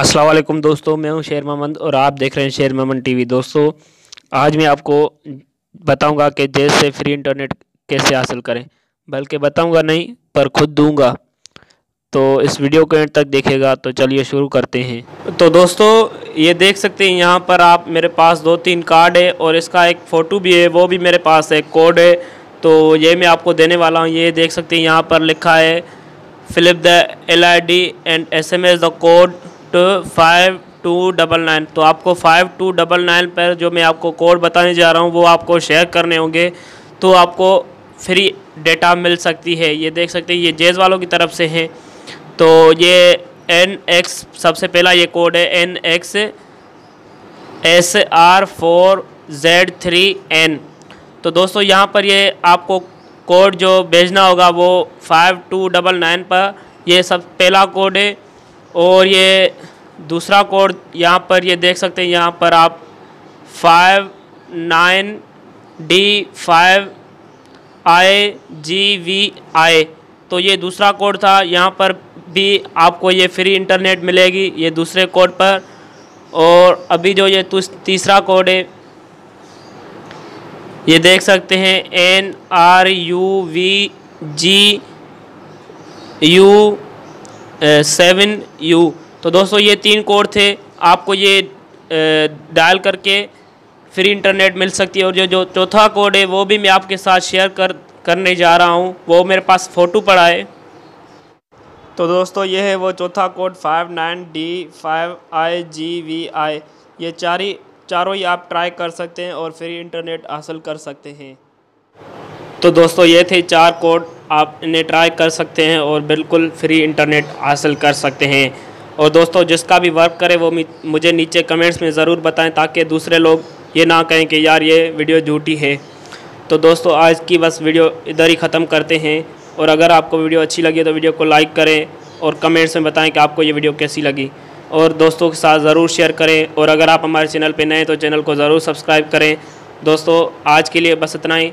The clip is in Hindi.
वालेकुम दोस्तों, मैं हूँ शेर मोहम्मद और आप देख रहे हैं शेर मोहम्मद टीवी। दोस्तों, आज मैं आपको बताऊँगा कि जेल से फ्री इंटरनेट कैसे हासिल करें। बल्कि बताऊँगा नहीं, पर खुद दूँगा। तो इस वीडियो को एंड तक देखेगा तो चलिए शुरू करते हैं। तो दोस्तों, ये देख सकते हैं, यहाँ पर आप, मेरे पास दो तीन कार्ड है और इसका एक फ़ोटो भी है, वो भी मेरे पास है कोड है। तो ये मैं आपको देने वाला हूँ, ये देख सकते हैं, यहाँ पर लिखा है, fill up the L I D and S M S the code. Two five two double nine तो आपको फाइव टू डबल नाइन पर जो मैं आपको कोड बताने जा रहा हूँ, वो आपको शेयर करने होंगे। तो आपको फ्री डेटा मिल सकती है। ये देख सकते हैं, ये जेज़ वालों की तरफ़ से है। तो ये एन एक्स सबसे पहला ये कोड है N X S R four Z three N तो दोस्तों, यहाँ पर ये आपको कोड जो भेजना होगा, वो फाइव टू डबल नाइन पर ये सब पहला कोड है। और ये दूसरा कोड यहाँ पर ये देख सकते हैं, यहाँ पर आप five nine D five I G V I. तो ये दूसरा कोड था, यहाँ पर भी आपको ये फ्री इंटरनेट मिलेगी ये दूसरे कोड पर। और अभी जो ये तीसरा कोड है, ये देख सकते हैं, N R U V G U seven U. तो दोस्तों, ये तीन कोड थे। आपको ये डायल करके फ्री इंटरनेट मिल सकती है। और जो जो चौथा कोड है, वो भी मैं आपके साथ शेयर कर, करने जा रहा हूँ। वो मेरे पास फ़ोटो पड़ा है। तो दोस्तों, ये है वो चौथा code, five nine D, five I G V I. ये चार ही चारों ही आप ट्राई कर सकते हैं और फ्री इंटरनेट हासिल कर सकते हैं। तो दोस्तों, ये थे चार कोड। आप इन्हें ट्राई कर सकते हैं और बिल्कुल फ्री इंटरनेट हासिल कर सकते हैं। और दोस्तों, जिसका भी वर्क करे, वो मुझे नीचे कमेंट्स में ज़रूर बताएँ ताकि दूसरे लोग ये ना कहें कि यार ये वीडियो झूठी है। तो दोस्तों, आज की बस वीडियो इधर ही ख़त्म करते हैं। और अगर आपको वीडियो अच्छी लगी तो वीडियो को लाइक करें और कमेंट्स में बताएँ कि आपको ये वीडियो कैसी लगी। और दोस्तों के साथ ज़रूर शेयर करें। और अगर आप हमारे चैनल पर नए तो चैनल को ज़रूर सब्सक्राइब करें। दोस्तों, आज के लिए बस इतना ही।